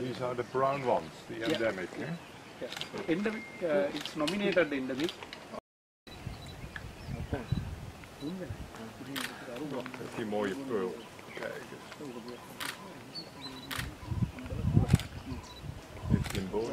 These are the brown ones, the endemic. Yeah. Eh? yeah. Endemic, uh, it's nominated endemic. the. mooie peul. Kijk eens. Dit symbool.